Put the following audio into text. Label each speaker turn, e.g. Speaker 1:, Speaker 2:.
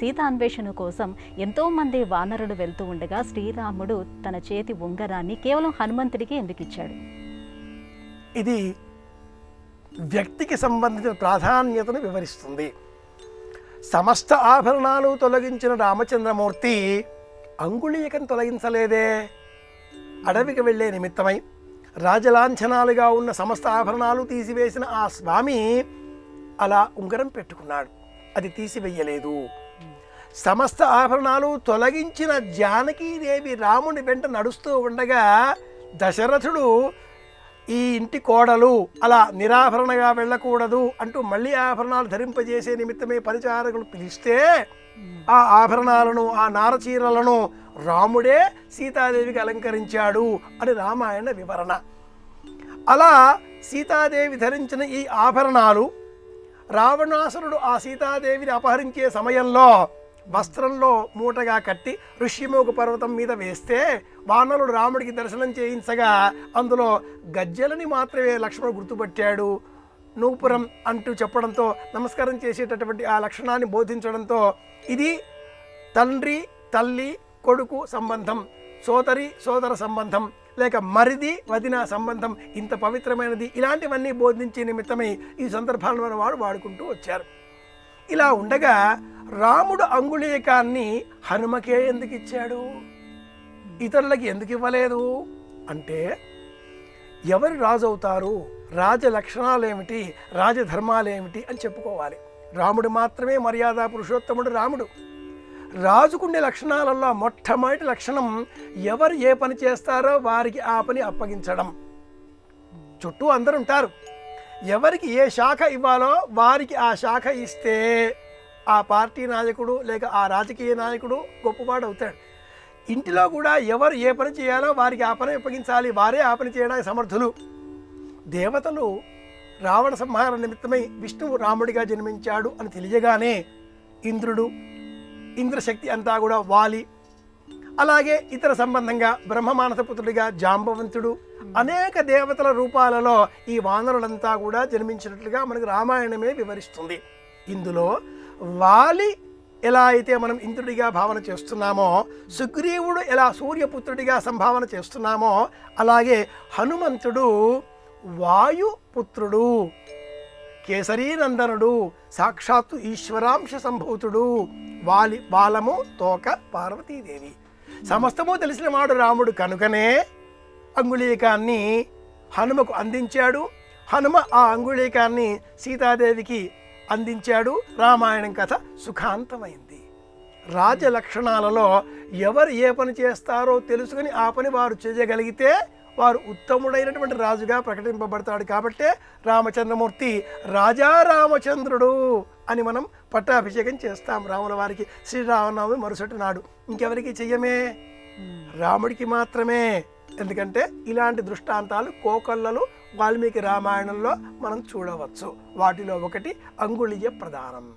Speaker 1: సీత అన్వేషణ కోసం ఎంతో మంది వానరులు వెళ్తూ ఉండగా శ్రీరాముడు తన చేతి ఉంగరాన్ని కేవలం హనుమంతుడికి ఎందుకు ఇచ్చాడు?
Speaker 2: ఇది వ్యక్తికి సంబంధించిన ప్రాధాన్యతను వివరిస్తుంది. సమస్త ఆభరణాలు తొలగించిన రామచంద్రమూర్తి అంగుళీయకం తొలగించలేదే. అడవికి వెళ్ళే నిమిత్తమై రాజలాంఛనాలుగా ఉన్న సమస్త ఆభరణాలు తీసివేసిన ఆ స్వామి అలా ఉంగరం పెట్టుకున్నాడు. అది తీసివేయలేదు. సమస్త ఆభరణాలు తొలగించిన జానకీదేవి రాముని వెంట నడుస్తూ ఉండగా దశరథుడు ఈ ఇంటి కోడలు అలా నిరాభరణగా వెళ్ళకూడదు అంటూ మళ్ళీ ఆభరణాలు ధరింపజేసే నిమిత్తమే పరిచారకులు పిలిస్తే ఆ ఆభరణాలను ఆ నారచీరలను రాముడే సీతాదేవికి అలంకరించాడు అని రామాయణ వివరణ. అలా సీతాదేవి ధరించిన ఈ ఆభరణాలు రావణాసురుడు ఆ సీతాదేవిని అపహరించే సమయంలో వస్త్రంలో మూటగా కట్టి ఋషిమోగు పర్వతం మీద వేస్తే వానరుడు రాముడికి దర్శనం చేయించగా అందులో గజ్జలని మాత్రమే లక్ష్మణుడు గుర్తుపట్టాడు. నూపురం అంటూ చెప్పడంతో నమస్కారం చేసేటటువంటి ఆ లక్షణాన్ని బోధించడంతో ఇది తండ్రి తల్లి కొడుకు సంబంధం సోదరి సోదర సంబంధం లేక మరిది వదిన సంబంధం ఇంత పవిత్రమైనది ఇలాంటివన్నీ బోధించే నిమిత్తమై ఈ సందర్భాలను మన వాడు వాడుకుంటూ వచ్చారు. ఇలా ఉండగా రాముడు అంగుళీకాన్ని హనుమకే ఎందుకు ఇచ్చాడు? ఇతరులకి ఎందుకు ఇవ్వలేదు? అంటే ఎవరు రాజు అవుతారు రాజ లక్షణాలు ఏమిటి రాజధర్మాలు ఏమిటి అని చెప్పుకోవాలి. రాముడు మాత్రమే మర్యాద పురుషోత్తముడు రాముడు. రాజుకుండే లక్షణాలలో మొట్టమొదటి లక్షణం ఎవరు ఏ పని చేస్తారో వారికి ఆ పని అప్పగించడం. చుట్టూ అందరు ఉంటారు. ఎవరికి ఏ శాఖ ఇవ్వాలో వారికి ఆ శాఖ ఇస్తే ఆ పార్టీ నాయకుడు లేక ఆ రాజకీయ నాయకుడు గొప్పవాడు అవుతాడు. ఇంటిలో కూడా ఎవరు ఏ పని చేయాలో వారికి ఆ పని అప్పగించాలి వారే ఆ పని చేయడానికి సమర్థులు. దేవతలు రావణ సంహార నిమిత్తమై విష్ణువు రాముడిగా జన్మించాడు అని తెలియగానే ఇంద్రుడు ఇంద్రశక్తి అంతా కూడా వాలి. అలాగే ఇతర సంబంధంగా బ్రహ్మమానస పుత్రుడిగా జాంబవంతుడు అనేక దేవతల రూపాలలో ఈ వానరులంతా కూడా జన్మించినట్లుగా మనకు రామాయణమే వివరిస్తుంది. ఇందులో వాలి ఎలా అయితే మనం ఇంద్రుడిగా భావన చేస్తున్నామో సుగ్రీవుడు ఎలా సూర్యపుత్రుడిగా సంభావన చేస్తున్నామో అలాగే హనుమంతుడు వాయుపుత్రుడు కేసరీనందనుడు సాక్షాత్తు ఈశ్వరాంశ సంభూతుడు వాలి బాలము తోక పార్వతీదేవి. సమస్తము తెలిసిన వాడు రాముడు. కనుకనే అంగుళీకాన్ని హనుమకు అందించాడు. హనుమ ఆ అంగుళీకాన్ని సీతాదేవికి అందించాడు. రామాయణం కథ సుఖాంతమైంది. రాజ లక్షణాలలో ఎవరు ఏ పని చేస్తారో తెలుసుకుని ఆ పని వారు చేయగలిగితే వారు ఉత్తముడైనటువంటి రాజుగా ప్రకటింపబడతాడు కాబట్టే రామచంద్రమూర్తి రాజా రామచంద్రుడు అని మనం పట్టాభిషేకం చేస్తాం రాముల వారికి శ్రీరామనవమి మరుసటి నాడు. ఇంకెవరికి చెయ్యమే? రాముడికి మాత్రమే. ఎందుకంటే ఇలాంటి దృష్టాంతాలు కోకళ్ళలు వాల్మీకి రామాయణంలో మనం చూడవచ్చు. వాటిలో ఒకటి అంగుళీయ ప్రధానం.